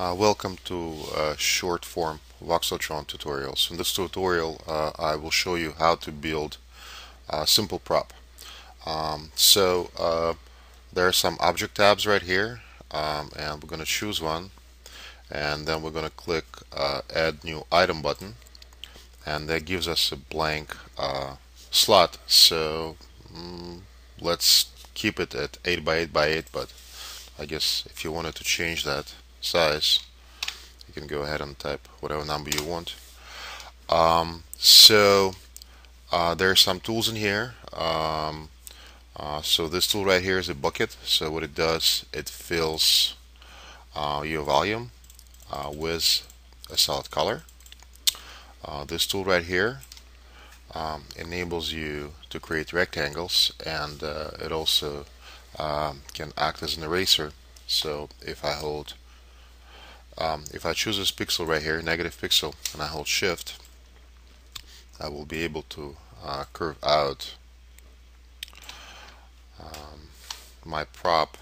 Uh, welcome to uh, short form Voxatron tutorials. In this tutorial uh, I will show you how to build a simple prop. Um, so uh, there are some object tabs right here. Um, and we're going to choose one. And then we're going to click uh, add new item button. And that gives us a blank uh, slot. So mm, let's keep it at 8 by 8 by 8 but I guess if you wanted to change that size. You can go ahead and type whatever number you want. Um, so uh, there are some tools in here. Um, uh, so this tool right here is a bucket. So what it does it fills uh, your volume uh, with a solid color. Uh, this tool right here um, enables you to create rectangles and uh, it also um, can act as an eraser. So if I hold um, if I choose this pixel right here negative pixel and I hold shift I will be able to uh, curve out um, my prop.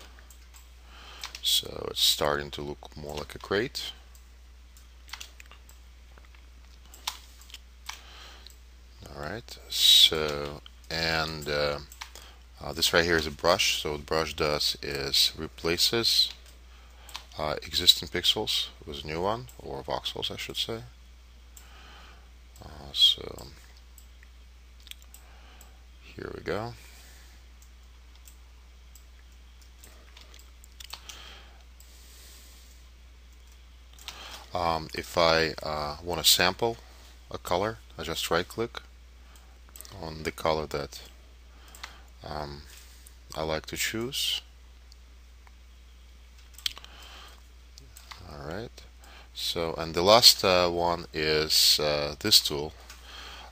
So it's starting to look more like a crate. Alright so and uh, uh, this right here is a brush. So what the brush does is replaces uh, existing pixels with a new one or voxels I should say uh, so here we go um, if I uh, want to sample a color I just right click on the color that um, I like to choose. Alright, so and the last uh, one is uh, this tool.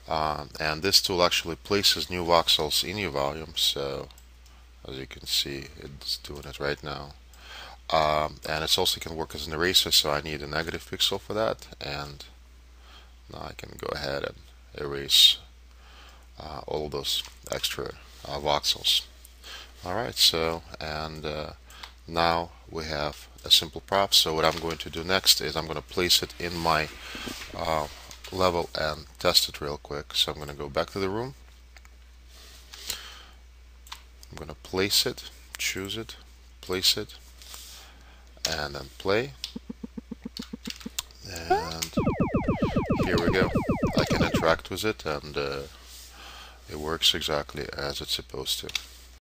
Um, and this tool actually places new voxels in your volume, so as you can see, it's doing it right now. Um, and it also can work as an eraser, so I need a negative pixel for that, and now I can go ahead and erase uh, all those extra uh, voxels. Alright, so and uh, now we have a simple prop. So what I'm going to do next is I'm going to place it in my uh, level and test it real quick. So I'm going to go back to the room. I'm going to place it, choose it, place it, and then play. And here we go. I can interact with it and uh, it works exactly as it's supposed to.